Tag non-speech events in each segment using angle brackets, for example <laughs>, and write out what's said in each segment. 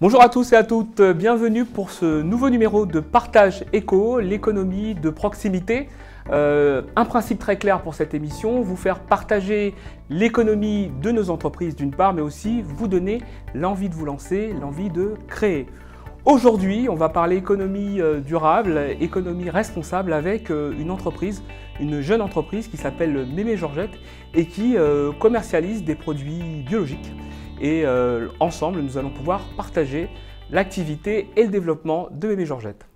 Bonjour à tous et à toutes, bienvenue pour ce nouveau numéro de Partage Éco, l'économie de proximité. Euh, un principe très clair pour cette émission, vous faire partager l'économie de nos entreprises d'une part, mais aussi vous donner l'envie de vous lancer, l'envie de créer. Aujourd'hui, on va parler économie euh, durable, économie responsable avec euh, une entreprise, une jeune entreprise qui s'appelle Mémé Georgette et qui commercialise des produits biologiques et euh, ensemble, nous allons pouvoir partager l'activité et le développement de Bébé Georgette.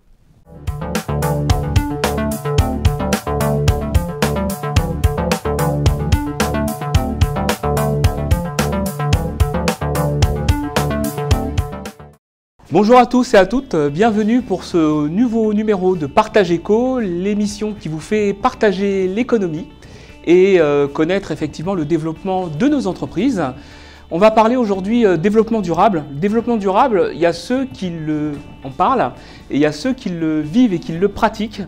Bonjour à tous et à toutes, bienvenue pour ce nouveau numéro de Partage Éco, l'émission qui vous fait partager l'économie et euh, connaître effectivement le développement de nos entreprises. On va parler aujourd'hui euh, développement durable. Développement durable, il y a ceux qui en parlent et il y a ceux qui le vivent et qui le pratiquent.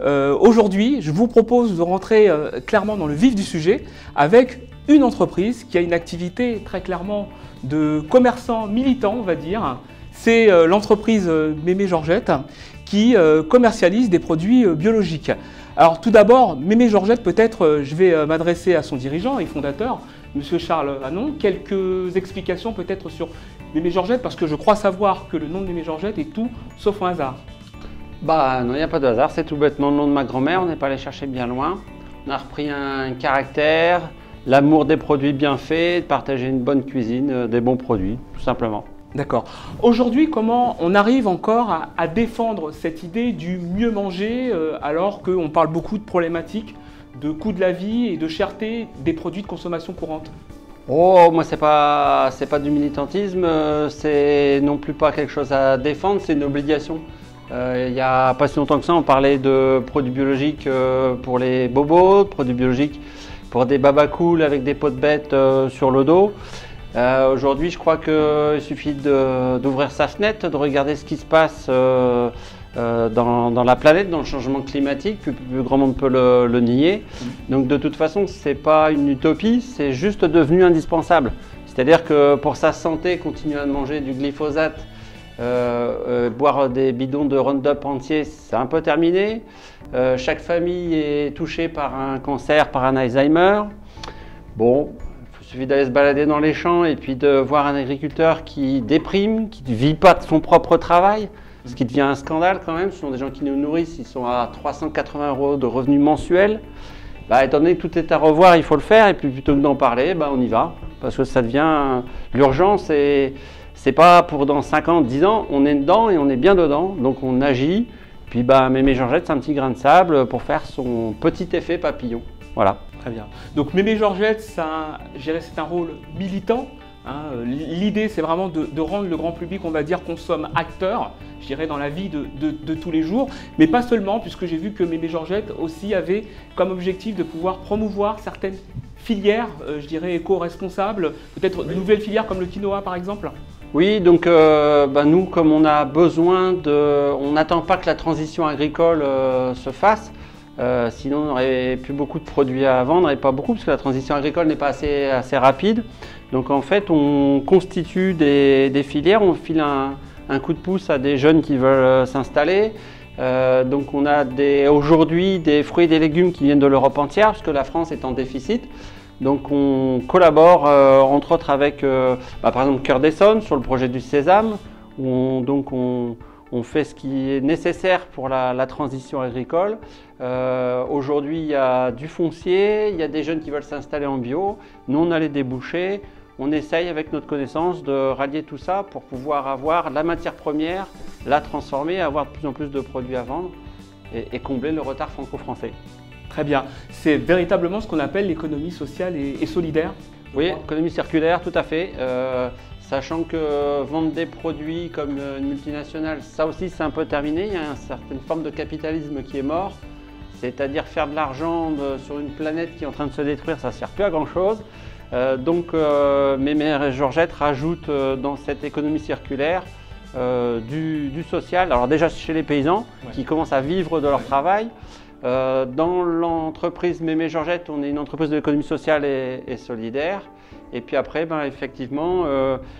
Euh, aujourd'hui, je vous propose de rentrer euh, clairement dans le vif du sujet avec une entreprise qui a une activité très clairement de commerçant militant, on va dire. C'est l'entreprise Mémé Georgette qui commercialise des produits biologiques. Alors tout d'abord, Mémé Georgette, peut-être je vais m'adresser à son dirigeant et fondateur, Monsieur Charles Hanon, quelques explications peut-être sur Mémé Georgette, parce que je crois savoir que le nom de Mémé Georgette est tout sauf un hasard. Bah non, il n'y a pas de hasard, c'est tout bêtement le nom de ma grand-mère, on n'est pas allé chercher bien loin. On a repris un caractère, l'amour des produits bien faits, de partager une bonne cuisine, euh, des bons produits, tout simplement. D'accord. Aujourd'hui, comment on arrive encore à, défendre cette idée du mieux manger euh, alors qu'on parle beaucoup de problématiques de coût de la vie et de cherté des produits de consommation courante? Oh, moi, c'est pas, c'est pas du militantisme, c'est non plus pas quelque chose à défendre, c'est une obligation. Euh, il n'y a pas si longtemps que ça, on parlait de produits biologiques euh, pour les bobos, de produits biologiques pour des babas cool avec des pots de bêtes euh, sur le dos. Aujourd'hui, je crois qu'il suffit d'ouvrir sa fenêtre, de regarder ce qui se passe euh, dans, la planète, dans le changement climatique, plus, grand monde peut le, nier. Donc de toute façon, ce n'est pas une utopie, c'est juste devenu indispensable. C'est-à-dire que pour sa santé, continuer à manger du glyphosate, euh, euh, boire des bidons de Roundup entiers, c'est un peu terminé. chaque famille est touchée par un cancer, par un Alzheimer. Bon, il suffit d'aller se balader dans les champs et puis de voir un agriculteur qui déprime, qui ne vit pas de son propre travail ce qui devient un scandale quand même. Ce sont des gens qui nous nourrissent, ils sont à 380 euros de revenus mensuels. Bah, étant donné que tout est à revoir, il faut le faire. Et puis plutôt que d'en parler, bah, on y va. Parce que ça devient l'urgence et c'est pas pour dans 5 ans, 10 ans. On est dedans et on est bien dedans. Donc on agit. Puis bah, Mémé Georgette, c'est un petit grain de sable pour faire son petit effet papillon. Voilà. Très bien. Donc Mémé Georgette, c'est un rôle militant. Hein. L'idée, c'est vraiment de, de, rendre le grand public, on va dire, consomme acteur je dirais, dans la vie de, tous les jours. Mais pas seulement, puisque j'ai vu que Mémé Georgette aussi avait comme objectif de pouvoir promouvoir certaines filières, euh, je dirais, éco-responsables, peut-être de nouvelles filières comme le quinoa par exemple oui, donc euh, bah, nous, comme on a besoin de... On n'attend pas que la transition agricole euh, se fasse, sinon on n'aurait plus beaucoup de produits à vendre, et pas beaucoup, parce que la transition agricole n'est pas assez, assez rapide. Donc en fait, on constitue des, filières, on file un, coup de pouce à des jeunes qui veulent euh, s'installer. Euh, donc on a aujourd'hui des fruits et des légumes qui viennent de l'Europe entière, puisque la France est en déficit. Donc on collabore euh, entre autres avec bah, par exemple Cœur d'Essonne sur le projet du Sésame, où on, donc on, fait ce qui est nécessaire pour la, la transition agricole. aujourd'hui il y a du foncier, il y a des jeunes qui veulent s'installer en bio, nous on a les débouchés, on essaye avec notre connaissance de rallier tout ça pour pouvoir avoir la matière première, la transformer, avoir de plus en plus de produits à vendre et, combler le retard franco-français. Très bien. C'est véritablement ce qu'on appelle l'économie sociale et, solidaire? Oui, économie circulaire, tout à fait. Euh, sachant que vendre des produits comme une multinationale, ça aussi c'est un peu terminé. Il y a une certaine forme de capitalisme qui est mort. C'est-à-dire faire de l'argent sur une planète qui est en train de se détruire, ça ne sert plus à grand chose. Euh, donc euh, Mémère et Georgette rajoutent euh, dans cette économie circulaire du, social. Alors déjà chez les paysans qui commencent à vivre de leur travail. dans l'entreprise Mémé Georgette, on est une entreprise de l'économie sociale et, solidaire. Et puis après, ben, effectivement,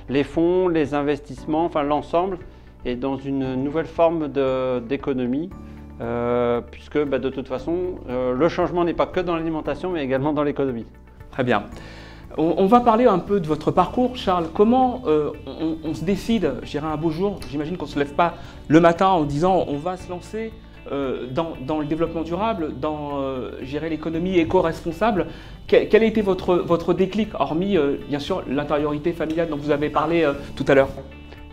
les fonds, les investissements, enfin l'ensemble est dans une nouvelle forme d'économie. puisque ben, de toute façon, le changement n'est pas que dans l'alimentation, mais également dans l'économie. Très bien. On, va parler un peu de votre parcours, Charles. Comment euh, on, se décide, je un beau jour, j'imagine qu'on ne se lève pas le matin en disant on va se lancer euh, dans, le développement durable, dans euh, l'économie éco-responsable. Quel, a été votre, votre déclic, hormis bien sûr l'intériorité familiale dont vous avez parlé tout à l'heure?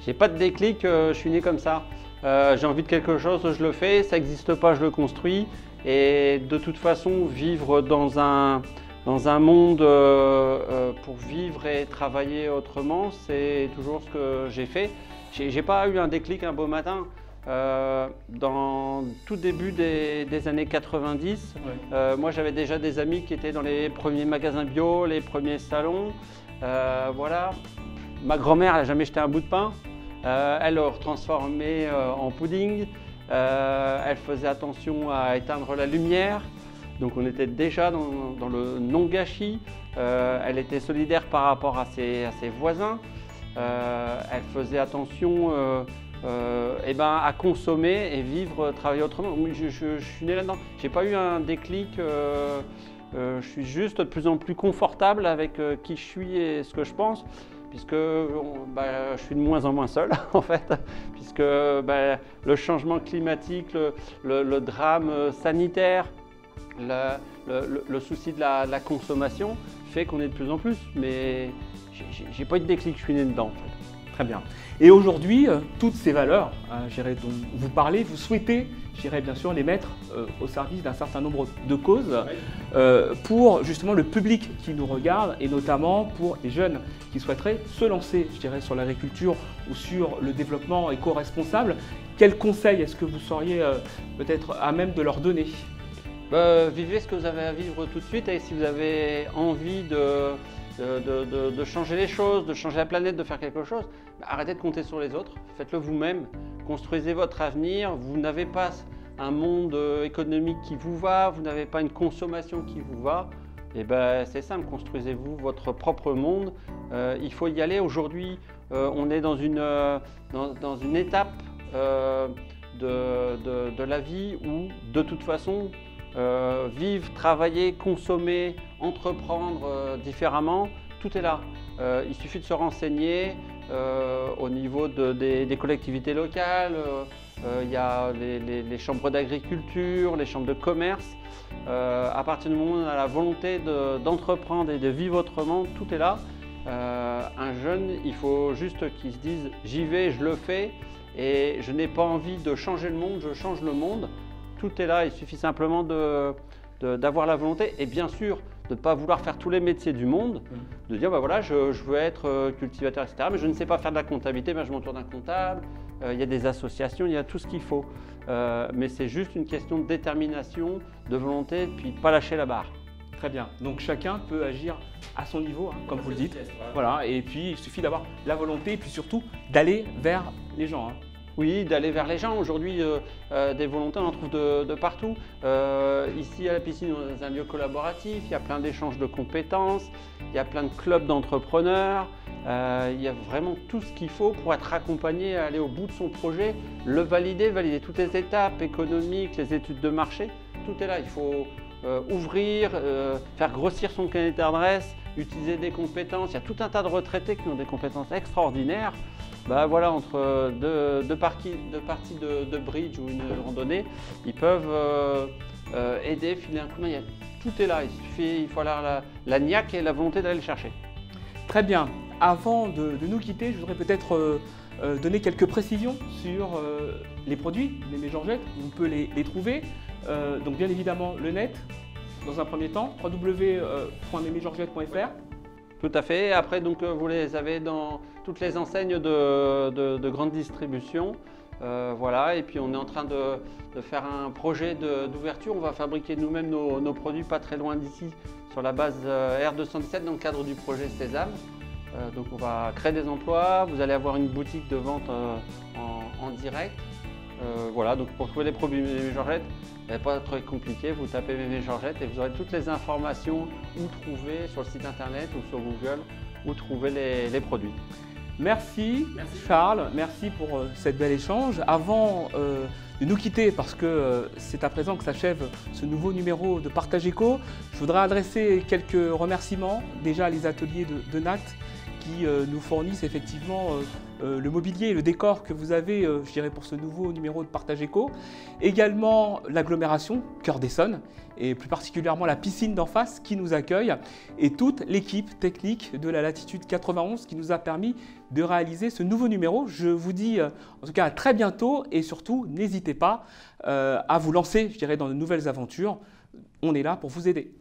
J'ai pas de déclic, je suis né comme ça. J'ai envie de quelque chose, je le fais, ça n'existe pas, je le construis. Et de toute façon, vivre dans un, dans un monde euh, euh, pour vivre et travailler autrement, c'est toujours ce que j'ai fait. J'ai pas eu un déclic un beau matin. Euh, dans tout début des, années 90, moi j'avais déjà des amis qui étaient dans les premiers magasins bio, les premiers salons. voilà. Ma grand-mère n'a jamais jeté un bout de pain. elle le transformé en pudding. elle faisait attention à éteindre la lumière. Donc on était déjà dans, le non-gâchis. Euh, elle était solidaire par rapport à ses, voisins. Euh, elle faisait attention euh, eh ben, à consommer et vivre, travailler autrement. Je, suis né là-dedans. Je n'ai pas eu un déclic. je suis juste de plus en plus confortable avec qui je suis et ce que je pense puisque bah, je suis de moins en moins seul <laughs> en fait, puisque bah, le changement climatique, le drame sanitaire, le, souci de la, consommation fait qu'on est de plus en plus, mais j'ai pas eu de déclic, je suis né dedans en fait. Très bien. Et aujourd'hui, euh, toutes ces valeurs hein, dont vous parlez, vous souhaitez, j'irai bien sûr, les mettre euh, au service d'un certain nombre de causes euh, pour justement le public qui nous regarde et notamment pour les jeunes qui souhaiteraient se lancer, je dirais, sur l'agriculture ou sur le développement éco-responsable. Quels conseils est-ce que vous seriez peut-être à même de leur donner? Bah, vivez ce que vous avez à vivre tout de suite et si vous avez envie de, de, changer les choses, de changer la planète, de faire quelque chose, bah, arrêtez de compter sur les autres, faites-le vous-même, construisez votre avenir, vous n'avez pas un monde euh, économique qui vous va, vous n'avez pas une consommation qui vous va, et eh ben c'est simple, construisez-vous votre propre monde. Euh, il faut y aller. Aujourd'hui, euh, on est dans une, étape de, de, la vie où, de toute façon, euh, vivre, travailler, consommer, entreprendre euh, différemment, tout est là. Euh, il suffit de se renseigner au niveau des, collectivités locales, il y a les, chambres d'agriculture, les chambres de commerce. à partir du moment où on a la volonté d'entreprendre et de vivre autrement, tout est là. un jeune, il faut juste qu'il se dise j'y vais, je le fais et je n'ai pas envie de changer le monde, je change le monde tout est là, il suffit simplement d'avoir la volonté et bien sûr de ne pas vouloir faire tous les métiers du monde, de dire bah voilà, je, veux être euh, cultivateur, etc. Mais je ne sais pas faire de la comptabilité, ben je m'entoure d'un comptable, euh, il y a des associations, il y a tout ce qu'il faut. Euh, mais c'est juste une question de détermination, de volonté, puis pas lâcher la barre. Très bien. Donc chacun peut agir à son niveau, hein, comme vous le dites. Voilà. Et puis il suffit d'avoir la volonté et puis surtout d'aller vers les gens. Hein. Oui, d'aller vers les gens. Aujourd'hui, euh, euh, des volontaires, on en trouve de, partout. Euh, ici, à la piscine, dans un lieu collaboratif, il y a plein d'échanges de compétences, il y a plein de clubs d'entrepreneurs, il y a vraiment tout ce qu'il faut pour être accompagné, aller au bout de son projet, le valider, valider toutes les étapes économiques, les études de marché. Tout est là. Il faut ouvrir, faire grossir son cahier d'adresse, utiliser des compétences. Il y a tout un tas de retraités qui ont des compétences extraordinaires bah voilà, entre deux, parties, de, bridge ou une randonnée, ils peuvent euh, euh, aider, filer un coup de. Tout est là, il faut avoir la, niaque et la volonté d'aller le chercher. Très bien. Avant de, nous quitter, je voudrais peut-être euh, donner quelques précisions sur les produits les Georgette, où on peut les, trouver. donc bien évidemment le net, dans un premier temps, www.mémégeorgette.fr. Tout à fait. Après, donc, vous les avez dans toutes les enseignes de, grande distribution. Euh, voilà, et puis on est en train de, faire un projet d'ouverture. On va fabriquer nous-mêmes nos, produits pas très loin d'ici, sur la base euh, R217 dans le cadre du projet Sésame. Euh, donc on va créer des emplois, vous allez avoir une boutique de vente en, direct. Voilà, donc pour trouver les produits Mémé Georgette, pas très compliqué, vous tapez Mémé Georgette et vous aurez toutes les informations où trouver sur le site internet ou sur Google où trouver les, produits. Merci, Charles, merci pour euh, cette bel échange. Avant euh, de nous quitter, parce que c'est à présent que s'achève ce nouveau numéro de Partage Éco, je voudrais adresser quelques remerciements déjà à les ateliers de, de NAT qui nous fournissent effectivement euh, le mobilier et le décor que vous avez, euh, je dirais, pour ce nouveau numéro de Partage Éco. Également l'agglomération, Cœur d'Essonne, et plus particulièrement la piscine d'en face qui nous accueille, et toute l'équipe technique de la Latitude 91 qui nous a permis de réaliser ce nouveau numéro. Je vous dis euh, en tout cas à très bientôt, et surtout, n'hésitez pas à vous lancer, je dirais, dans de nouvelles aventures. On est là pour vous aider.